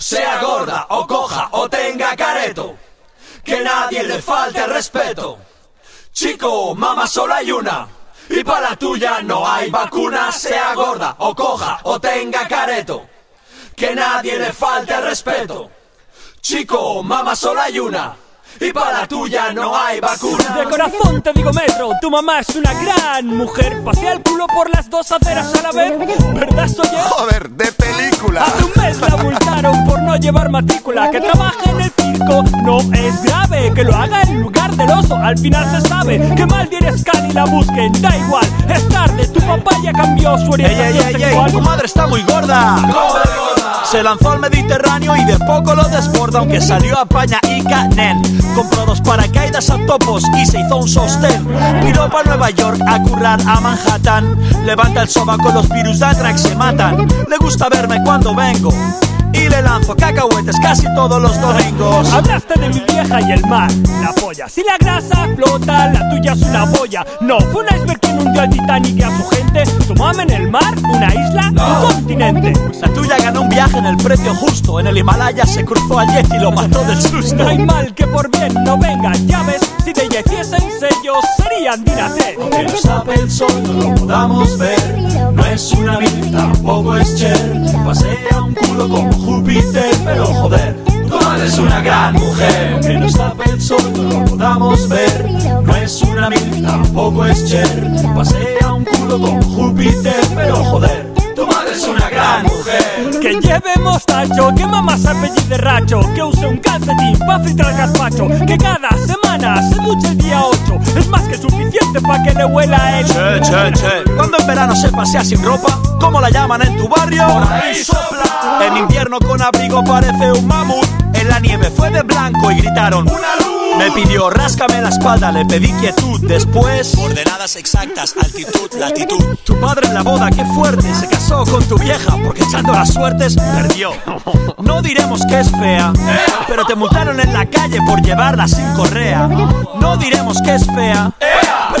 sea gorda o coja o tenga careto, que nadie le falte respeto. Chico, mamá, solo hay una. Y para la tuya no hay vacuna, sea gorda o coja o tenga careto. Que nadie le falte respeto. Chico, mamá, solo hay una. Y para la tuya no hay vacuna. De corazón te digo metro, tu mamá es una gran mujer. Pasea el culo por las dos aceras a la vez. ¿Verdad, Soyer? Joder, de película. Hace un mes la multaron por no llevar matrícula. Que trabaje en el circo no es grave. Que lo haga en lugar del oso, al final se sabe. Que mal vienes Cali la busquen, da igual. Es tarde, tu papá ya cambió su ey, orientación ey, ey, sexual. tu madre está muy gorda. ¿Cómo de gorda? Se lanzó al Mediterráneo y de poco lo desborda, aunque salió a Paña y Canen. Compró dos paracaídas a topos y se hizo un sostén. Piró para Nueva York a currar a Manhattan. Levanta el sobaco, los virus de Antrax se matan. Le gusta verme cuando vengo. Y le lanzo cacahuetes casi todos los domingos. Hablaste de mi vieja y el mar, la polla. Si la grasa flota, la tuya es una boya. No, fue un iceberg quien hundió al Titanic y a su gente. Tu mama en el mar, una isla, un continente. La tuya ganó un viaje en el precio justo. En el Himalaya se cruzó al Yeti y lo mató del susto. No hay mal que por bien no venga, ya ves. Si te hiciesen sellos, serían dinate. Que nos el sol, no lo podamos ver. No es una virgen, tampoco es Cher. Pasea un culo como Júpiter, pero joder, tu madre es una gran mujer. Que nos tape el no lo podamos ver. No es una virgen, tampoco es Cher. Pasea un culo como Júpiter, pero joder, es una gran mujer. Que lleve mostacho, que mamá se apellide racho, que use un calcetín pa' fritar gazpacho, que cada semana se duche el día 8, es más que suficiente pa' que le huela el... Che, che, che. Cuando en verano se pasea sin ropa, ¿cómo la llaman en tu barrio? Por ahí sopla. En invierno con abrigo parece un mamut. En la nieve fue de blanco y gritaron Una. Me pidió ráscame la espalda, le pedí quietud. Después coordenadas exactas, altitud, latitud. Tu padre en la boda, qué fuerte, se casó con tu vieja porque echando las suertes perdió. No diremos que es fea, pero te multaron en la calle por llevarla sin correa. No diremos que es fea,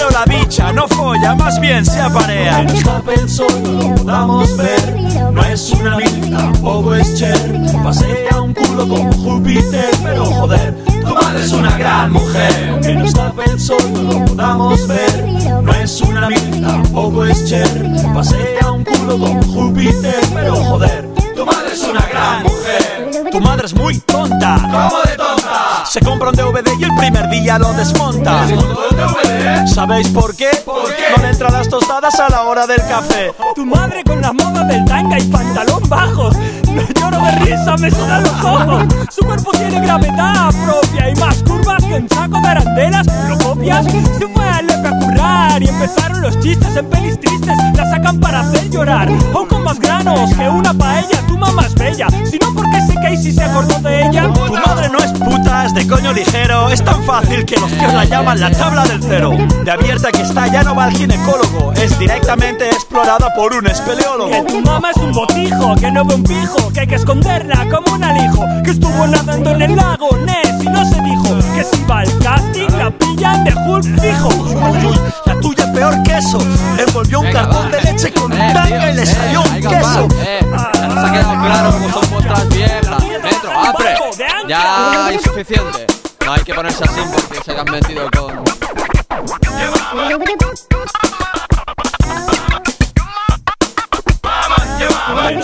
pero la bicha no folla, más bien se aparea. Que nos tape el sol, no lo podamos ver. No es una virgen, tampoco es Cher. Pasea un culo como Júpiter, pero joder, tu madre es una gran mujer. Que nos tape el sol, no lo podamos ver. No es una virgen, tampoco es Cher. Pasea un culo como Júpiter, pero joder, tu madre es una gran mujer. Tu madre es muy tonta. ¿Cómo de tonta? Se compra un DVD y el primer día lo desmonta. ¿Sabéis por qué? No le entran las tostadas a la hora del café. Tu madre con la moda del tanga y pantalón bajos. No lloro de risa, me sudan los ojos. Su cuerpo tiene gravedad propia y más curvas que un saco de arandelas. ¿Lo copias? Se fue a Lepe a currar y empezaron los chistes en pelis tristes. La sacan para hacer llorar. Aún con más granos que una paella. Tu mamá es bella. Si no, porque sé que Casey se acordó de ella. Tu madre no es puta, es de coño ligero. Es tan fácil que los tíos la llaman la tabla del cero. De abierta que está ya no va al ginecólogo. Es directamente explorada por un espeleólogo. Que tu mamá es un botijo, que no ve un pijo, que hay que esconderla como un alijo, que estuvo nadando en el lago Ness y no se dijo que si va al casting la pillan de Hulk fijo. Uy, uy, la tuya es peor que eso. Envolvió un Venga, cartón de leche con un Eh, tanga tío, y le eh, salió un hay queso. eh. Nos ha quedado claro cómo son vuestras viejas. Metro, apre. Ya es suficiente. No hay que ponerse así porque se han metido con.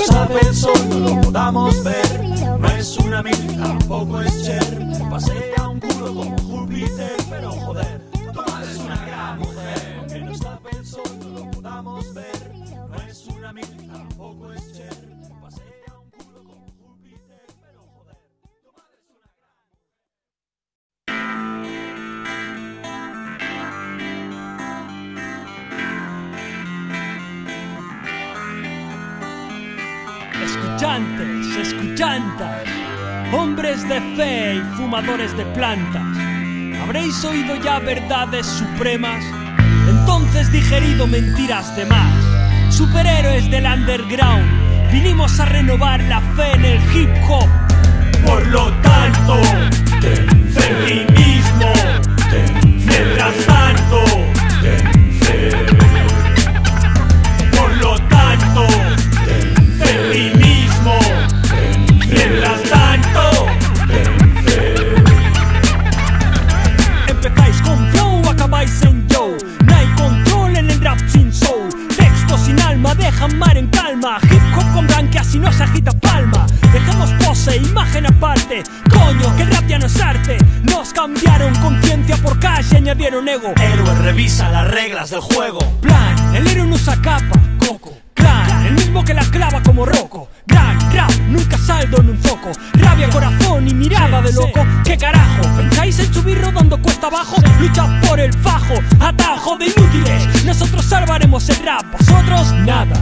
Tape el sol, no lo podamos ver. No es una virgen, tampoco es Escuchantes, escuchantas, hombres de fe y fumadores de plantas, ¿habréis oído ya verdades supremas? Entonces digerido mentiras de más. Superhéroes del underground, vinimos a renovar la fe en el hip hop. Por lo tanto, tanto, feminismo, mientras tanto. Del juego. Plan, el héroe no usa capa. Coco. Clan, el mismo que la clava como roco. Gran rap, nunca saldo en un foco. Rabia, corazón y mirada de loco. ¿Qué carajo? ¿Pensáis en subir rodando cuesta abajo? Lucha por el fajo, atajo de inútiles. Nosotros salvaremos el rap, vosotros nada.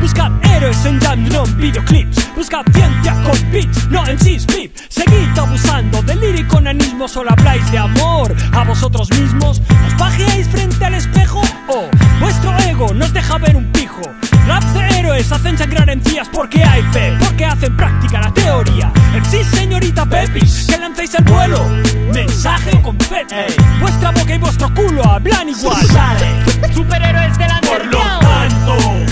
Buscad héroes en drum videoclips. Buscad ciencia con beats, no en speed Seguid abusando de lírico nanismo Solo habláis de amor a vosotros mismos. ¿Os pajeáis frente al espejo? ¿O vuestro ego nos deja ver un pijo? Raps de héroes hacen sangrar encías porque hay fe Porque hacen práctica la teoría. En sí señorita Pepis, que lancéis el vuelo. Mensaje o confeti Vuestra boca y vuestro culo hablan igual. Sale. Superhéroes del Por lo tanto,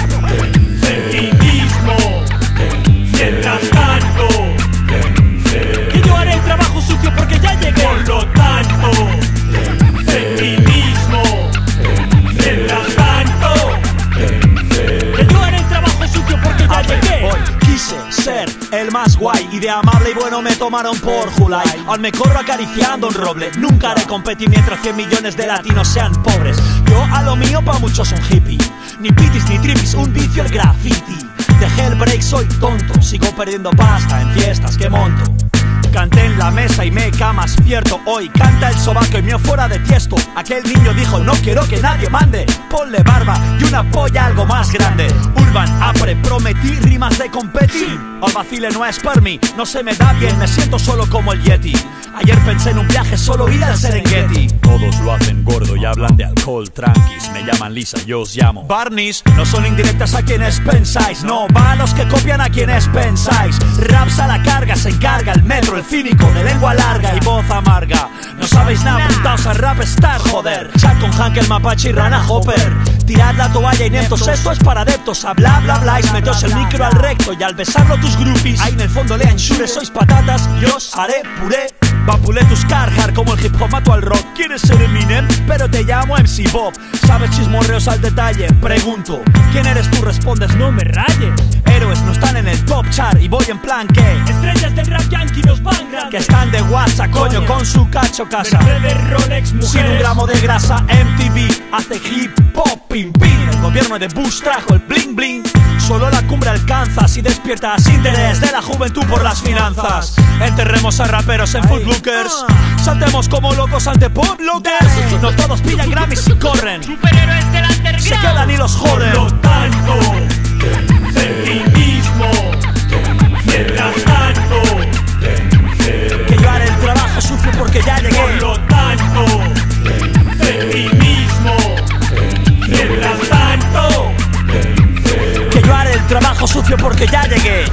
guay y de amable y bueno me tomaron por Julai. Aún me corro acariciando un roble. Nunca haré competir mientras 100 millones de latinos sean pobres. Yo a lo mío pa' muchos un hippie. Ni pitis ni tripis, un vicio el graffiti. Dejé el break, soy tonto. Sigo perdiendo pasta en fiestas que monto. Canté en la mesa y me camas cierto Hoy. Canta el sobaco y mío fuera de tiesto. Aquel niño dijo no quiero que nadie mande. Ponle barba y una polla algo más grande. Urban apre, prometí rimas de competir. El vacile no es por mí, no se me da bien. Me siento solo como el Yeti. Ayer pensé en un viaje solo ir al Serengeti. Todos lo hacen gordo y hablan de alcohol tranquis. Me llaman Lisa, yo os llamo. Barneys no son indirectas a quienes pensáis, no, va a los que copian a quienes pensáis. Raps a la carga, se encarga el metro, el cínico de lengua larga y voz amarga. No sabéis nada, apuntaos a rap star, joder. Chat con Hank, el mapache y Rana Hopper. Tirad la toalla ineptos, esto es para adeptos. A bla bla bla, y meteos el micro al recto y al besarlo tus groupies. Ahí en el fondo lean shure, sois patatas, yo os haré puré. Vapulé tus carjar como el hip hop mato al rock. ¿Quieres ser Eminem? Pero te llamo MC Bob. ¿Sabes chismorreos al detalle? Pregunto. ¿Quién eres tú? Respondes, no me rayes Héroes no están en el top chart y voy en plan que Estrellas del rap yankee Que están de WhatsApp, coño, con su cacho casa. Mercedes, Rolex, Sin un gramo de grasa, MTV hace hip hop, pim pim El gobierno de Bush trajo el bling bling. Solo la cumbre alcanza si despiertas interés de la juventud por las finanzas. Enterremos a raperos en footlookers Saltemos como locos ante poplookers No todos pillan Grammys y corren. Superhéroes del underground. Se quedan y los por joden. lo tanto, feminismo. Trabajo sucio porque ya llegué por lo tanto, feminismo. Mientras tanto, Que yo haré el trabajo sucio porque ya llegué.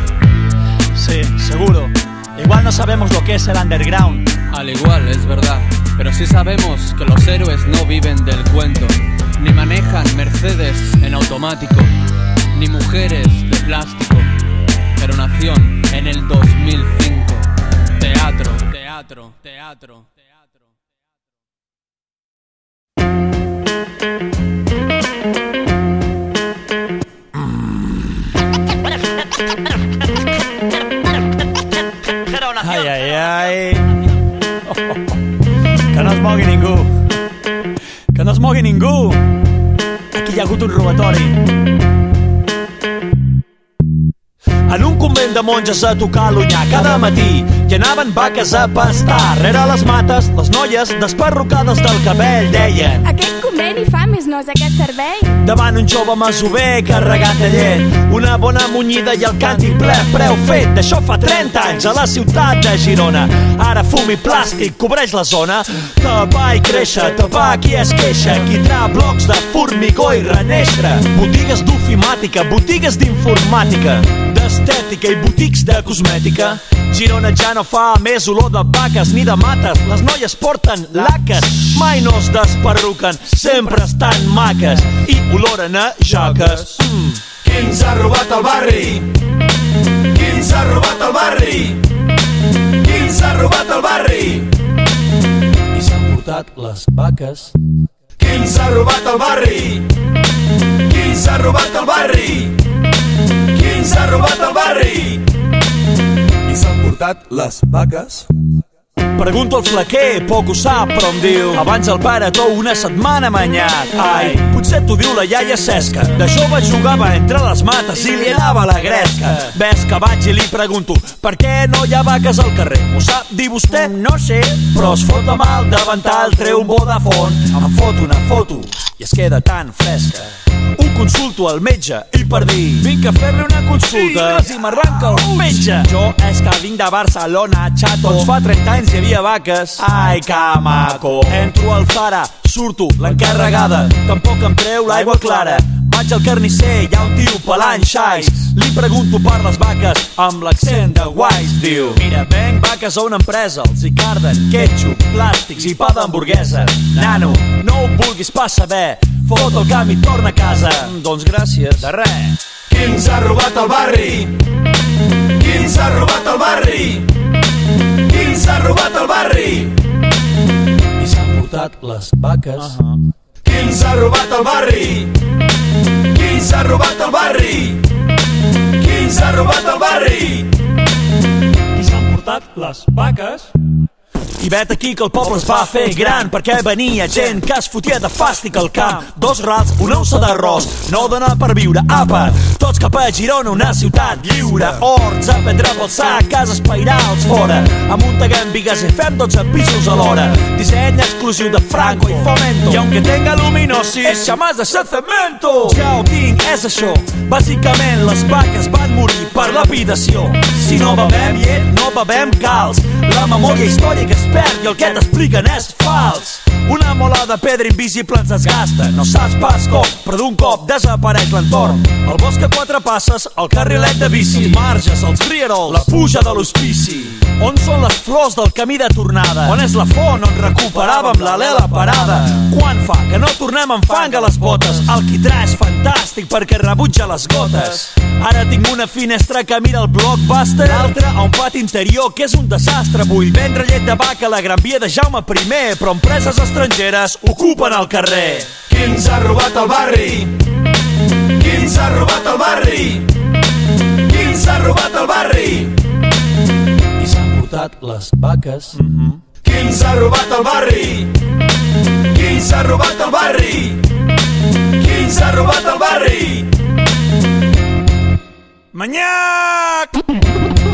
Sí, seguro. Igual no sabemos lo que es el underground. Al igual, es verdad. Pero sí sabemos que los héroes no viven del cuento. Ni manejan Mercedes en automático. Ni mujeres de plástico. Pero nación en el 2005. Teatro, teatro, teatro, teatro. Ai, ai, ai. Que no es mogui ningú. Que no es mogui ningú. Aquí hi ha hagut un robatori. De monges a tocar l'unyà cada matí i anaven vaques a pastar. Rere les mates, les noies desperrucades del cabell deien Aquest conveni fa més nos aquest servei. davant un jove masover carregat de llet. Una bona munyida i el càntic ple preu fet. D'això fa 30 anys a la ciutat de Girona. Ara fum i plàstic cobreix la zona. Tapar i créixer, tapar qui es queixa. Quitar blocs de formigó i reneixer. Botigues d'ofimàtica, botigues d'informàtica, d'estètica i botics de cosmètica. Girona ja no fa més olor de vaques ni de mates. Les noies porten laques, mai no es desperruquen, sempre estan maques i oloren a joques. Mm. qui ens ha robat el barri? Qui ens ha robat el barri? Qui ens ha robat el barri? I s'han portat les vaques. Qui ens ha robat el barri? Qui ens ha robat el barri? s'ha robat el barri. I s'han portat les vaques. Pregunto al flaquer, poc ho sap, però em diu Abans el pare tou una setmana manyat. Ai, potser t'ho diu la iaia Cesca. De jove jugava entre les mates i li anava la gresca. Ves que vaig i li pregunto Per què no hi ha vaques al carrer? Ho sap dir vostè? No sé. Però es fot amb el davantal, treu un Vodafone Em fot una foto i es queda tan fresca. Ho consulto al metge i per dir vinc a fer-li una consulta. I m'arranca el metge. Jo és que vinc de Barcelona, xato. Doncs fa 30 anys hi havia vaques. Ai que maco. Entro al Zara, surto l'encarregada. Tampoc em treu l'aigua clara. Vaig al carnisser, hi ha un tio pelant xais. Li pregunto per les vaques amb l'accent de guais diu. Mira, venc vaques a una empresa. Els hi carden ketchup, plàstics i pa d'hamburguesa. Nano, no ho vulguis pas saber. Fot el camp i torna a casa. Doncs gràcies, de res. Qui ens ha robat el barri? Qui ens ha robat el barri? Qui ens ha robat el barri? i s'han portat les vaques uh -huh. Qui ens ha robat el barri? Qui ens ha robat el barri? Qui ens ha robat el barri? I s'han portat les vaques. I vet aquí que el poble es va fer gran perquè venia gent que es fotia de fàstic al camp. Dos rals, una ossa d'arròs, no dona per viure. Apa, tots cap a Girona, una ciutat lliure. Horts a prendre pel sac, cases pairals fora. Amunteguem vigues i fem 12 pisos alhora. Disseny exclusiu de Franco i Fomento. I aunque tenga luminosis, es jamás de cemento. Ja ho tinc, és això. Bàsicament, les vaques van morir per lapidació. Si no bevem llet, no bevem calç. La memòria històrica es perd i el que t'expliquen és fals. Una mola de pedra invisible ens desgasta. No saps pas com, però d'un cop desapareix l'entorn. El bosc a quatre passes, el carrilet de bici, marges, els rierols, la puja de l'hospici. On són les flors del camí de tornada? On és la font on recuperàvem l'alela parada? Quan fa que no tornem amb fang a les botes? El quitrà és fantàstic perquè rebutja les gotes. Ara tinc una finestra que mira el blockbuster, l'altra a un pati interior que és un desastre. Vull vendre llet de vaca a la Gran Via de Jaume I, però empreses estrangeres ocupen el carrer. Qui ens ha robat el barri? Qui ens ha robat el barri? Qui ens ha robat el barri? I s'han portat les vaques. Mm -hmm. Qui ens ha robat el barri? Qui ens ha robat el barri? Qui ens ha robat el barri? Manyac!